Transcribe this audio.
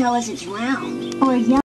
tell us it's round. Or yellow.